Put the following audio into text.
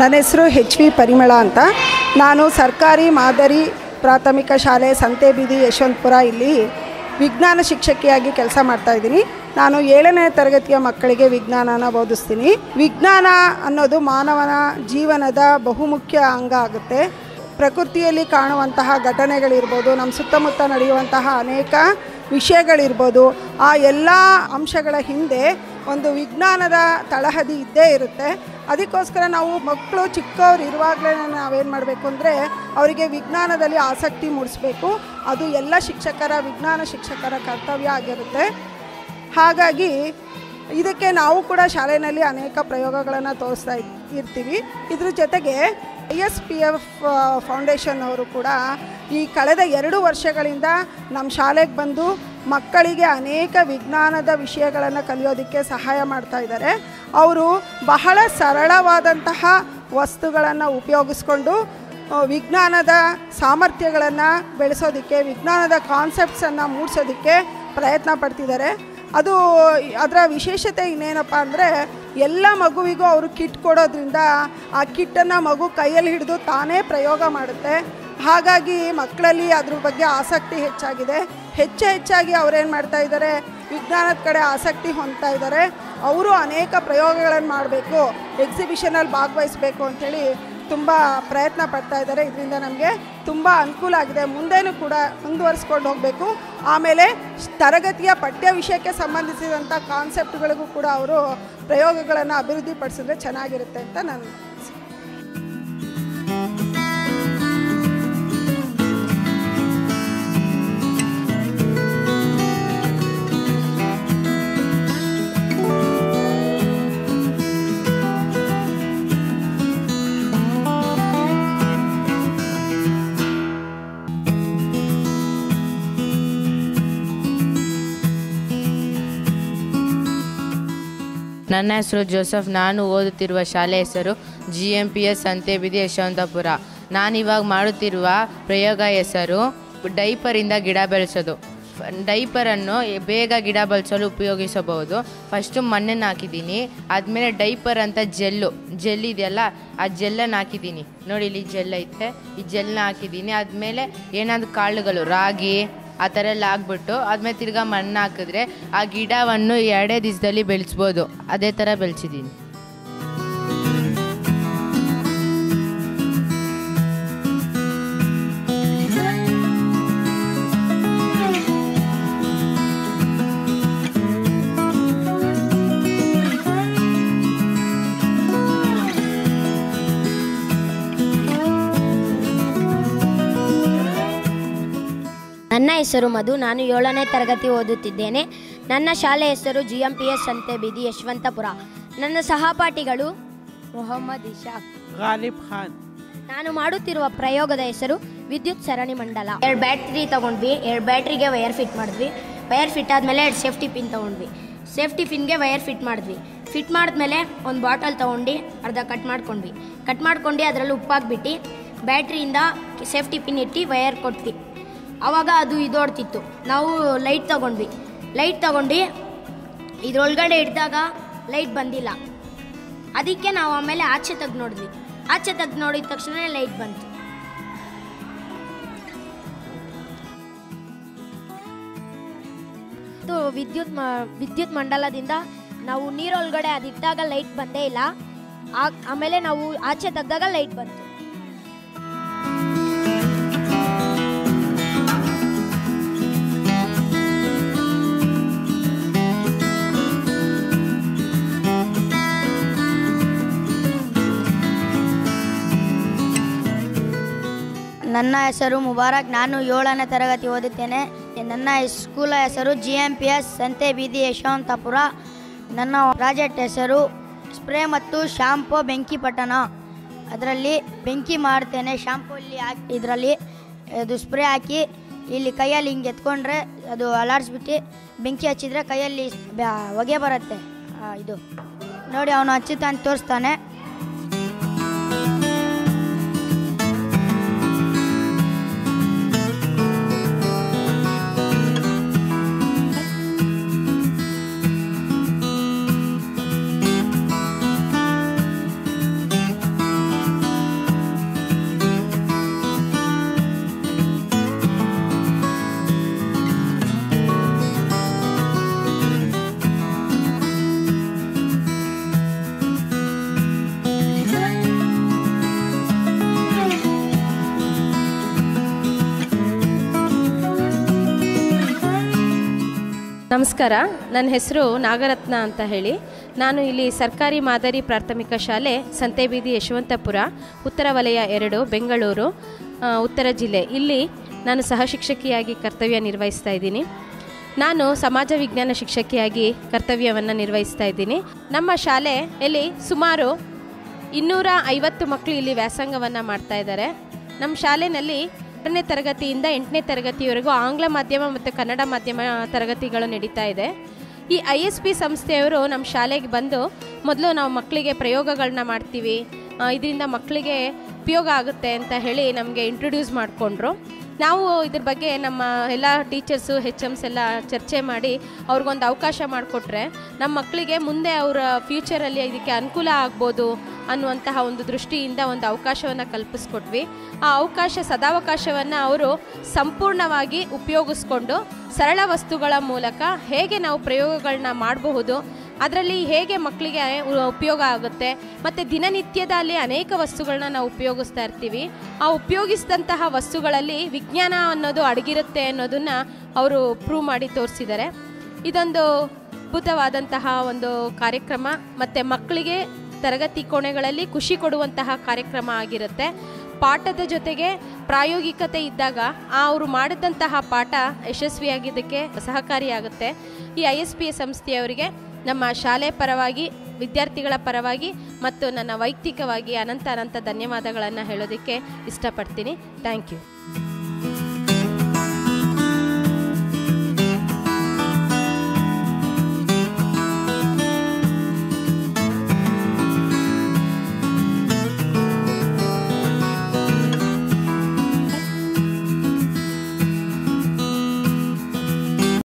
ನನ್ನ ಹೆಸರು H V ಪರಿಮಳ ಅಂತ. ನಾನು ಸರ್ಕಾರಿ ಮಾದರಿ ಪ್ರಾಥಮಿಕ ಶಾಲೆ ಸಂತೆಬೀದಿ ಯಶವಂತಪುರ ಇಲ್ಲಿ ವಿಜ್ಞಾನ ಶಿಕ್ಷಕಿಯಾಗಿ ಕೆಲಸ ಮಾಡ್ತಾಯಿದ್ದೀನಿ ನಾನು ಏಳನೇ ತರಗತಿಯ ಮಕ್ಕಳಿಗೆ ವಿಜ್ಞಾನನ ಬೋಧಿಸ್ತೀನಿ. ವಿಜ್ಞಾನ ಅನ್ನೋದು ಮಾನವನ ಜೀವನದ ಬಹುಮುಖ್ಯ ಅಂಗ ಆಗುತ್ತೆ. ಪ್ರಕೃತಿಯಲ್ಲಿ ಕಾಣುವಂತಹ ಘಟನೆಗಳಿರ್ಬೋದು, ನಮ್ಮ ಸುತ್ತಮುತ್ತ ನಡೆಯುವಂತಹ ಅನೇಕ ವಿಷಯಗಳಿರ್ಬೋದು, ಆ ಎಲ್ಲ ಅಂಶಗಳ ಹಿಂದೆ ಒಂದು ವಿಜ್ಞಾನದ ತಳಹದಿ ಇದ್ದೇ ಇರುತ್ತೆ. ಅದಕ್ಕೋಸ್ಕರ ನಾವು ಮಕ್ಕಳು ಚಿಕ್ಕವ್ರು ಇರುವಾಗಲೇ ನಾವೇನು ಮಾಡಬೇಕು ಅಂದರೆ ಅವರಿಗೆ ವಿಜ್ಞಾನದಲ್ಲಿ ಆಸಕ್ತಿ ಮೂಡಿಸ್ಬೇಕು. ಅದು ಎಲ್ಲ ಶಿಕ್ಷಕರ, ವಿಜ್ಞಾನ ಶಿಕ್ಷಕರ ಕರ್ತವ್ಯ ಆಗಿರುತ್ತೆ. ಹಾಗಾಗಿ ಇದಕ್ಕೆ ನಾವು ಕೂಡ ಶಾಲೆಯಲ್ಲಿ ಅನೇಕ ಪ್ರಯೋಗಗಳನ್ನು ತೋರಿಸ್ತಾ ಇರ್ತೀವಿ. ಇದ್ರ ಜೊತೆಗೆ I S P F foundation ಅವರು ಕೂಡ ಈ ಕಳೆದ ಎರಡು ವರ್ಷಗಳಿಂದ ನಮ್ಮ ಶಾಲೆಗೆ ಬಂದು ಮಕ್ಕಳಿಗೆ ಅನೇಕ ವಿಜ್ಞಾನದ ವಿಷಯಗಳನ್ನು ಕಲಿಯೋದಕ್ಕೆ ಸಹಾಯ ಮಾಡ್ತಾ ಇದ್ದಾರೆ. ಅವರು ಬಹಳ ಸರಳವಾದಂತಹ ವಸ್ತುಗಳನ್ನು ಉಪಯೋಗಿಸ್ಕೊಂಡು ವಿಜ್ಞಾನದ ಸಾಮರ್ಥ್ಯಗಳನ್ನು ಬೆಳೆಸೋದಕ್ಕೆ, ವಿಜ್ಞಾನದ ಕಾನ್ಸೆಪ್ಟ್ಸನ್ನು ಮೂಡಿಸೋದಕ್ಕೆ ಪ್ರಯತ್ನ ಪಡ್ತಿದ್ದಾರೆ. ಅದು ಅದರ ವಿಶೇಷತೆ ಇನ್ನೇನಪ್ಪ ಅಂದರೆ, ಎಲ್ಲ ಮಗುವಿಗೂ ಅವರು ಕಿಟ್ ಕೊಡೋದ್ರಿಂದ ಆ ಕಿಟ್ಟನ್ನು ಮಗು ಕೈಯಲ್ಲಿ ಹಿಡಿದು ತಾನೇ ಪ್ರಯೋಗ ಮಾಡುತ್ತೆ. ಹಾಗಾಗಿ ಮಕ್ಕಳಲ್ಲಿ ಅದ್ರ ಬಗ್ಗೆ ಆಸಕ್ತಿ ಹೆಚ್ಚಾಗಿದೆ. ಹೆಚ್ಚು ಹೆಚ್ಚಾಗಿ ಅವರೇನು ಮಾಡ್ತಾ ಇದ್ದಾರೆ, ವಿಜ್ಞಾನದ ಕಡೆ ಆಸಕ್ತಿ ಹೊಂದ್ತಾ ಇದ್ದಾರೆ. ಅವರು ಅನೇಕ ಪ್ರಯೋಗಗಳನ್ನು ಮಾಡಬೇಕು ಎಕ್ಸಿಬಿಷನಲ್ಲಿ ಭಾಗವಹಿಸಬೇಕು ಅಂಥೇಳಿ ತುಂಬ ಪ್ರಯತ್ನ ಪಡ್ತಾ ಇದ್ದಾರೆ. ಇದರಿಂದ ನಮಗೆ ತುಂಬ ಅನುಕೂಲ ಆಗಿದೆ. ಮುಂದೇನೂ ಕೂಡ ಮುಂದುವರಿಸ್ಕೊಂಡು ಹೋಗಬೇಕು. ಆಮೇಲೆ ತರಗತಿಯ ಪಠ್ಯ ವಿಷಯಕ್ಕೆ ಸಂಬಂಧಿಸಿದಂಥ ಕಾನ್ಸೆಪ್ಟ್ಗಳಿಗೂ ಕೂಡ ಅವರು ಪ್ರಯೋಗಗಳನ್ನು ಅಭಿವೃದ್ಧಿಪಡಿಸಿದ್ರೆ ಚೆನ್ನಾಗಿರುತ್ತೆ ಅಂತ ನಾನು ನನ್ನ ಹೆಸರು ಜೋಸಫ್. ನಾನು ಓದುತ್ತಿರುವ ಶಾಲೆ ಹೆಸರು G M P S Santhebeedi Yeshwanthpur. ನಾನಿವಾಗ ಮಾಡುತ್ತಿರುವ ಪ್ರಯೋಗ ಹೆಸರು ಡೈಪರಿಂದ ಗಿಡ ಬೆಳೆಸೋದು. ಡೈಪರನ್ನು ಬೇಗ ಗಿಡ ಬೆಳೆಸಲು ಉಪಯೋಗಿಸಬಹುದು. ಫಸ್ಟು ಮಣ್ಣನ್ನು ಹಾಕಿದ್ದೀನಿ. ಆದಮೇಲೆ ಡೈಪರ್ ಅಂತ ಜೆಲ್ಲು, ಜೆಲ್ ಇದೆಯಲ್ಲ, ಆ ಜೆಲ್ಲನ್ನು ಹಾಕಿದ್ದೀನಿ. ನೋಡಿ ಇಲ್ಲಿ ಜೆಲ್ ಐತೆ. ಈ ಜೆಲ್ನ ಹಾಕಿದ್ದೀನಿ. ಆದಮೇಲೆ ಏನಾದರೂ ಕಾಳುಗಳು, ರಾಗಿ ಆ ಥರ ಎಲ್ಲ ಹಾಕ್ಬಿಟ್ಟು ಆದ್ಮೇಲೆ ತಿರ್ಗಾ ಮಣ್ಣು ಹಾಕಿದ್ರೆ ಆ ಗಿಡವನ್ನು ಎರಡೇ ದಿವಸದಲ್ಲಿ ಬೆಳೆಸ್ಬೋದು. ಅದೇ ಥರ ಬೆಳೆಸಿದ್ದೀನಿ. ನನ್ನ ಹೆಸರು ಮಧು. ನಾನು ಏಳನೇ ತರಗತಿ ಓದುತ್ತಿದ್ದೇನೆ. ನನ್ನ ಶಾಲೆ ಹೆಸರು G M P S Santhebeedi Yeshwanthpur. ನನ್ನ ಸಹಪಾಠಿಗಳು ಮೊಹಮ್ಮದ್ ಇಶಾಕ್. ಗಾಲಿಬ್ ಖಾನ್. ನಾನು ಮಾಡುತ್ತಿರುವ ಪ್ರಯೋಗದ ಹೆಸರು ವಿದ್ಯುತ್ ಸರಣಿ ಮಂಡಲ. ಎರಡು ಬ್ಯಾಟ್ರಿ ತಗೊಂಡ್ವಿ. ಎರಡು ಬ್ಯಾಟ್ರಿಗೆ ವೈರ್ ಫಿಟ್ ಮಾಡಿದ್ವಿ. ವೈರ್ ಫಿಟ್ ಆದಮೇಲೆ ಎರಡು ಸೇಫ್ಟಿ ಪಿನ್ ತೊಗೊಂಡ್ವಿ. ಸೇಫ್ಟಿ ಪಿನ್ಗೆ ವೈರ್ ಫಿಟ್ ಮಾಡಿದ್ವಿ. ಫಿಟ್ ಮಾಡಿದ್ಮೇಲೆ ಒಂದು ಬಾಟಲ್ ತಗೊಂಡು ಅರ್ಧ ಕಟ್ ಮಾಡ್ಕೊಂಡ್ವಿ. ಕಟ್ ಮಾಡ್ಕೊಂಡು ಅದರಲ್ಲಿ ಉಪ್ಪಾಕ್ಬಿಟ್ಟು ಬ್ಯಾಟ್ರಿಯಿಂದ ಸೇಫ್ಟಿ ಪಿನ್ ಇಟ್ಟು ವೈರ್ ಕೊಟ್ವಿ. ಆವಾಗ ಅದು ಇದೋಡ್ತಿತ್ತು. ನಾವು ಲೈಟ್ ತಗೊಂಡ್ವಿ. ಲೈಟ್ ತಗೊಂಡು ಇದ್ರೊಳಗಡೆ ಇಡ್ದಾಗ ಲೈಟ್ ಬಂದಿಲ್ಲ. ಅದಕ್ಕೆ ನಾವು ಆಮೇಲೆ ಆಚೆ ತೆಗ್ದು ನೋಡಿದ್ವಿ. ಆಚೆ ತೆಗ್ದು ನೋಡಿದ ತಕ್ಷಣ ಲೈಟ್ ಬಂತು. ವಿದ್ಯುತ್ ಮ- ವಿದ್ಯುತ್ ಮಂಡಲದಿಂದ ನಾವು ನೀರೊಳಗಡೆ ಅದಿಟ್ಟಾಗ ಲೈಟ್ ಬಂದೇ ಇಲ್ಲ. ಆಮೇಲೆ ನಾವು ಆಚೆ ತೆಗ್ದಾಗ ಲೈಟ್ ಬಂತು. ನನ್ನ ಹೆಸರು ಮುಬಾರಕ್. ನಾನು ಏಳನೇ ತರಗತಿ ಓದುತ್ತೇನೆ. ನನ್ನ ಸ್ಕೂಲ ಹೆಸರು ಜಿ ಎಂ ಪಿ ಎಸ್ ಸಂತೆ ಬೀದಿ ಯಶವಂತಪುರ. ನನ್ನ ಪ್ರಾಜೆಕ್ಟ್ ಹೆಸರು ಸ್ಪ್ರೇ ಮತ್ತು ಶಾಂಪು ಬೆಂಕಿ ಪಟ್ಟಣ ಅದರಲ್ಲಿ ಬೆಂಕಿ ಮಾಡ್ತೇನೆ. ಶಾಂಪು ಇಲ್ಲಿ ಹಾಕಿ ಇದರಲ್ಲಿ ಅದು ಸ್ಪ್ರೇ ಹಾಕಿ ಇಲ್ಲಿ ಕೈಯಲ್ಲಿ ಹಿಂಗೆ ಎತ್ಕೊಂಡ್ರೆ ಅದು ಅಲಾಡಿಸ್ಬಿಟ್ಟು ಬೆಂಕಿ ಹಚ್ಚಿದ್ರೆ ಕೈಯಲ್ಲಿ ಹೊಗೆ ಬರುತ್ತೆ. ಇದು. ನೋಡಿ, ಅವನು ಹಚ್ಚುತ್ತಾನೆ, ತೋರಿಸ್ತಾನೆ. ನಮಸ್ಕಾರ. ನನ್ನ ಹೆಸರು ನಾಗರತ್ನ ಅಂತ ಹೇಳಿ. ನಾನು ಇಲ್ಲಿ ಸರ್ಕಾರಿ ಮಾದರಿ ಪ್ರಾಥಮಿಕ ಶಾಲೆ ಸಂತೆಬೀದಿ ಯಶವಂತಪುರ, ಉತ್ತರ ವಲಯ ಎರಡು, ಬೆಂಗಳೂರು ಉತ್ತರ ಜಿಲ್ಲೆ. ಇಲ್ಲಿ ನಾನು ಸಹ ಶಿಕ್ಷಕಿಯಾಗಿ ಕರ್ತವ್ಯ ನಿರ್ವಹಿಸ್ತಾ ಇದ್ದೀನಿ. ನಾನು ಸಮಾಜ ವಿಜ್ಞಾನ ಶಿಕ್ಷಕಿಯಾಗಿ ಕರ್ತವ್ಯವನ್ನು ನಿರ್ವಹಿಸ್ತಾ ಇದ್ದೀನಿ. ನಮ್ಮ ಶಾಲೆಯಲ್ಲಿ ಸುಮಾರು ಇನ್ನೂರ ಐವತ್ತು ಮಕ್ಕಳು ಇಲ್ಲಿ ವ್ಯಾಸಂಗವನ್ನು ಮಾಡ್ತಾ ಇದ್ದಾರೆ. ನಮ್ಮ ಶಾಲೆಯಲ್ಲಿ ಆರನೇ ತರಗತಿಯಿಂದ ಎಂಟನೇ ತರಗತಿಯವರೆಗೂ ಆಂಗ್ಲ ಮಾಧ್ಯಮ ಮತ್ತು ಕನ್ನಡ ಮಾಧ್ಯಮ ತರಗತಿಗಳು ನಡೀತಾ ಇದೆ. ಈ ಐ ಎಸ್ ಪಿ ಸಂಸ್ಥೆಯವರು ನಮ್ಮ ಶಾಲೆಗೆ ಬಂದು ಮೊದಲು ನಾವು ಮಕ್ಕಳಿಗೆ ಪ್ರಯೋಗಗಳನ್ನ ಮಾಡ್ತೀವಿ ಇದರಿಂದ ಮಕ್ಕಳಿಗೆ ಉಪಯೋಗ ಆಗುತ್ತೆ ಅಂತ ಹೇಳಿ ನಮಗೆ ಇಂಟ್ರೊಡ್ಯೂಸ್ ಮಾಡಿಕೊಂಡ್ರು. ನಾವು ಇದ್ರ ಬಗ್ಗೆ ನಮ್ಮ ಎಲ್ಲ ಟೀಚರ್ಸು ಹೆಚ್ ಎಮ್ಸ್ ಎಲ್ಲ ಚರ್ಚೆ ಮಾಡಿ ಅವ್ರಿಗೊಂದು ಅವಕಾಶ ಮಾಡಿಕೊಟ್ರೆ ನಮ್ಮ ಮಕ್ಕಳಿಗೆ ಮುಂದೆ ಅವರ ಫ್ಯೂಚರಲ್ಲಿ ಇದಕ್ಕೆ ಅನುಕೂಲ ಆಗ್ಬೋದು ಅನ್ನುವಂತಹ ಒಂದು ದೃಷ್ಟಿಯಿಂದ ಒಂದು ಅವಕಾಶವನ್ನು ಕಲ್ಪಿಸ್ಕೊಟ್ವಿ. ಆ ಅವಕಾಶ, ಸದಾವಕಾಶವನ್ನು ಅವರು ಸಂಪೂರ್ಣವಾಗಿ ಉಪಯೋಗಿಸ್ಕೊಂಡು ಸರಳ ವಸ್ತುಗಳ ಮೂಲಕ ಹೇಗೆ ನಾವು ಪ್ರಯೋಗಗಳನ್ನ ಮಾಡಬಹುದು, ಅದರಲ್ಲಿ ಹೇಗೆ ಮಕ್ಕಳಿಗೆ ಉಪಯೋಗ ಆಗುತ್ತೆ, ಮತ್ತು ದಿನನಿತ್ಯದಲ್ಲಿ ಅನೇಕ ವಸ್ತುಗಳನ್ನ ನಾವು ಉಪಯೋಗಿಸ್ತಾ ಇರ್ತೀವಿ. ಆ ಉಪಯೋಗಿಸಿದಂತಹ ವಸ್ತುಗಳಲ್ಲಿ ವಿಜ್ಞಾನ ಅನ್ನೋದು ಅಡಗಿರುತ್ತೆ ಅನ್ನೋದನ್ನು ಅವರು ಪ್ರೂವ್ ಮಾಡಿ ತೋರಿಸಿದ್ದಾರೆ. ಇದೊಂದು ಅದ್ಭುತವಾದಂತಹ ಒಂದು ಕಾರ್ಯಕ್ರಮ, ಮತ್ತು ಮಕ್ಕಳಿಗೆ ತರಗತಿ ಕೋಣೆಗಳಲ್ಲಿ ಖುಷಿ ಕೊಡುವಂತಹ ಕಾರ್ಯಕ್ರಮ ಆಗಿರುತ್ತೆ. ಪಾಠದ ಜೊತೆಗೆ ಪ್ರಾಯೋಗಿಕತೆ ಇದ್ದಾಗ ಆ ಅವರು ಮಾಡಿದಂತಹ ಪಾಠ ಯಶಸ್ವಿಯಾಗಿದ್ದಕ್ಕೆ ಸಹಕಾರಿಯಾಗುತ್ತೆ. ಈ ಐ ಎಸ್ ಪಿ ಸಂಸ್ಥೆಯವರಿಗೆ ನಮ್ಮ ಶಾಲೆ ಪರವಾಗಿ, ವಿದ್ಯಾರ್ಥಿಗಳ ಪರವಾಗಿ ಮತ್ತು ನನ್ನ ವೈಯಕ್ತಿಕವಾಗಿ ಅನಂತ ಅನಂತ ಧನ್ಯವಾದಗಳನ್ನು ಹೇಳೋದಕ್ಕೆ ಇಷ್ಟಪಡ್ತೀನಿ. Thank you.